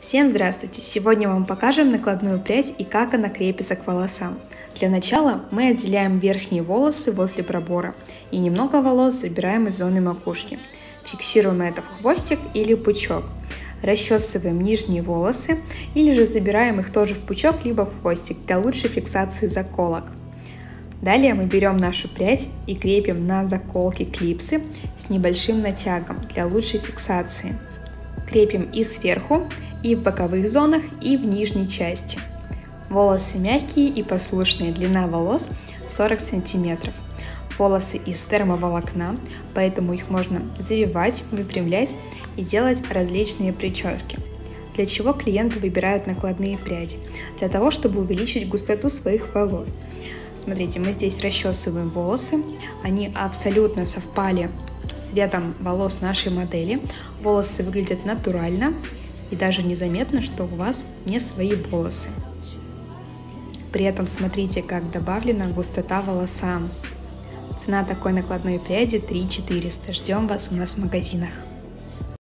Всем здравствуйте! Сегодня вам покажем накладную прядь и как она крепится к волосам. Для начала мы отделяем верхние волосы возле пробора и немного волос забираем из зоны макушки. Фиксируем это в хвостик или пучок. Расчесываем нижние волосы или же забираем их тоже в пучок либо в хвостик для лучшей фиксации заколок. Далее мы берем нашу прядь и крепим на заколки клипсы с небольшим натягом для лучшей фиксации. Крепим и сверху, и в боковых зонах, и в нижней части. Волосы мягкие и послушные, длина волос 40 сантиметров. Волосы из термоволокна, поэтому их можно завивать, выпрямлять и делать различные прически. Для чего клиенты выбирают накладные пряди? Для того, чтобы увеличить густоту своих волос. Смотрите, мы здесь расчесываем волосы, они абсолютно совпали цветом волос нашей модели. Волосы выглядят натурально, и даже незаметно, что у вас не свои волосы. При этом смотрите, как добавлена густота волосам. Цена такой накладной пряди 3 400. Ждем вас у нас в магазинах.